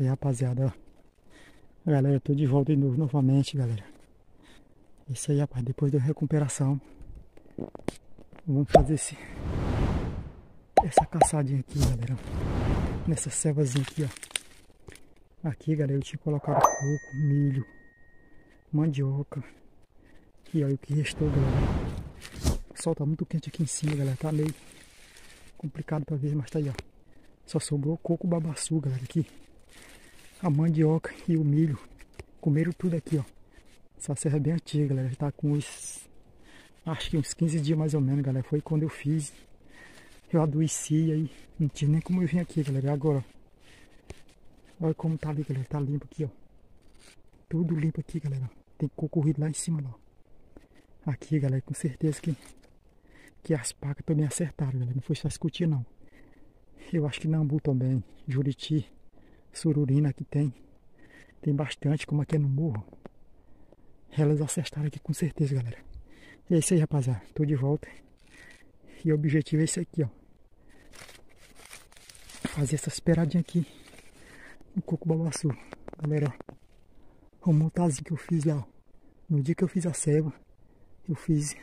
Aí, rapaziada, ó. Galera, eu tô de volta de novo, novamente, galera. Isso aí, rapaz, depois da recuperação. Vamos fazer esse, essa caçadinha aqui, galera. Nessa selvazinha aqui, ó. Aqui, galera, eu tinha colocado coco, milho, mandioca. E olha o que restou, galera. O sol tá muito quente aqui em cima, galera. Tá meio complicado pra ver, mas tá aí, ó. Só sobrou coco babaçu, galera, aqui a mandioca e o milho comeram tudo aqui, ó. Essa serra é bem antiga, galera. Tá com uns. Acho que uns 15 dias mais ou menos, galera. Foi quando eu fiz. Eu adoeci aí. Não tinha nem como eu vir aqui, galera. Agora, Olha como tá ali, galera. Tá limpo aqui, ó. Tudo limpo aqui, galera. Tem concorrido lá em cima, ó. Aqui, galera, com certeza que, que as pacas também acertaram, galera. Não foi só escutir, não. Eu acho que Nambu também, Juriti sururina que tem. Tem bastante, como aqui é no morro. Elas acertaram aqui com certeza, galera. E é isso aí, rapaziada. Tô de volta. E o objetivo é esse aqui, ó. Fazer essa esperadinha aqui no coco babaçu. Galera, ó. O montazinho que eu fiz lá, ó. No dia que eu fiz a ceva, eu fiz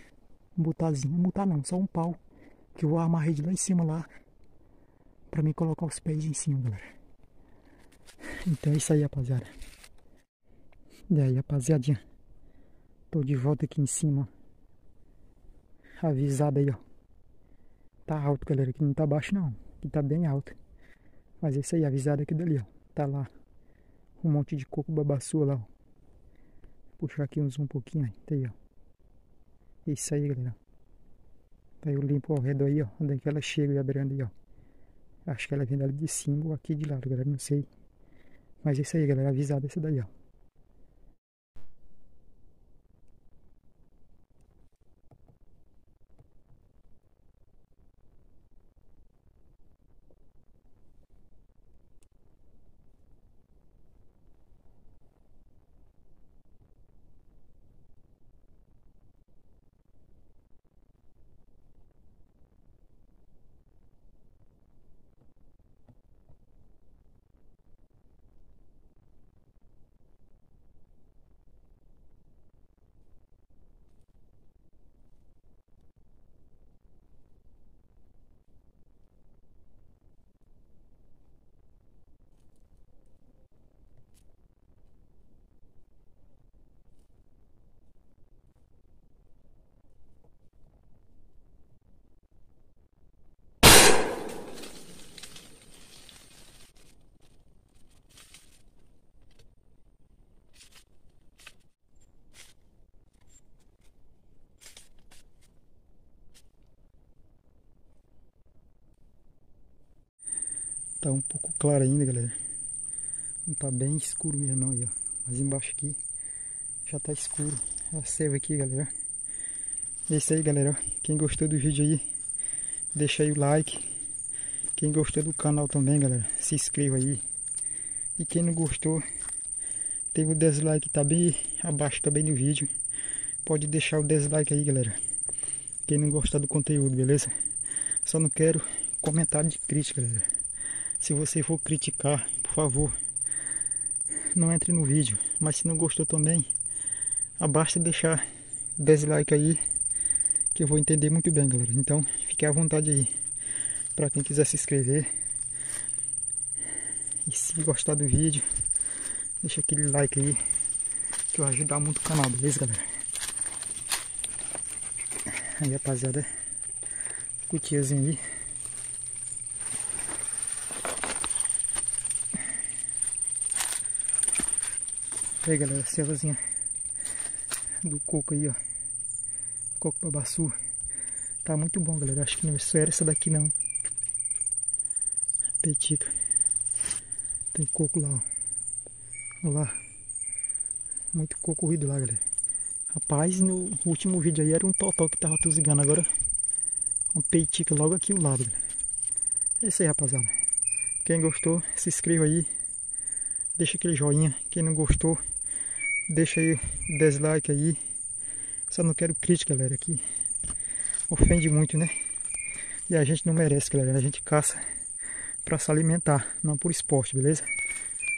um botazinho. Não botar não, só um pau. Que eu amarrei de lá em cima lá. Pra mim colocar os pés em cima, galera. Então é isso aí, rapaziada. E aí, rapaziadinha. Tô de volta aqui em cima. Avisado aí, ó. Tá alto, galera. Aqui não tá baixo, não. Aqui tá bem alto. Mas é isso aí, avisado aqui dali, ó. Tá lá. Um monte de coco babaçu lá, ó. Puxar aqui zoom um pouquinho aí. Tá aí, ó. É isso aí, galera. Tá aí eu limpo ao redor aí, ó. Onde é que ela chega e abrindo aí, ó. Acho que ela vem dali de cima ou aqui de lado, galera. Não sei. Mas é isso aí, galera. Avisado esse daí, ó. Tá um pouco claro ainda, galera. Não tá bem escuro mesmo não aí, ó. Mas embaixo aqui já tá escuro. A serva aqui, galera. É isso aí, galera. Quem gostou do vídeo aí, deixa aí o like. Quem gostou do canal também, galera, se inscreva aí. E quem não gostou, teve o dislike tá bem abaixo também do vídeo. Pode deixar o dislike aí, galera. Quem não gostar do conteúdo, beleza? Só não quero comentário de crítica, galera. Se você for criticar, por favor, não entre no vídeo. Mas se não gostou também, basta deixar 10 likes aí, que eu vou entender muito bem, galera. Então, fique à vontade aí, para quem quiser se inscrever. E se gostar do vídeo, deixa aquele like aí, que vai ajudar muito o canal, beleza, galera? Aí, rapaziada, cutiazinho aí. Aí galera, a do coco aí, ó. Coco babaçu. Tá muito bom, galera. Acho que não só era essa daqui não. Petica. Tem coco lá, ó. Olha lá. Muito coco corrido lá, galera. Rapaz, no último vídeo aí era um totó que tava tuzigando. Agora, uma peitica logo aqui ao lado, galera. É isso aí, rapaziada. Quem gostou, se inscreva aí. Deixa aquele joinha. Quem não gostou, Deixa aí o dislike aí. Só não quero crítica, galera, que ofende muito, né? E a gente não merece, galera. A gente caça para se alimentar, não por esporte, beleza?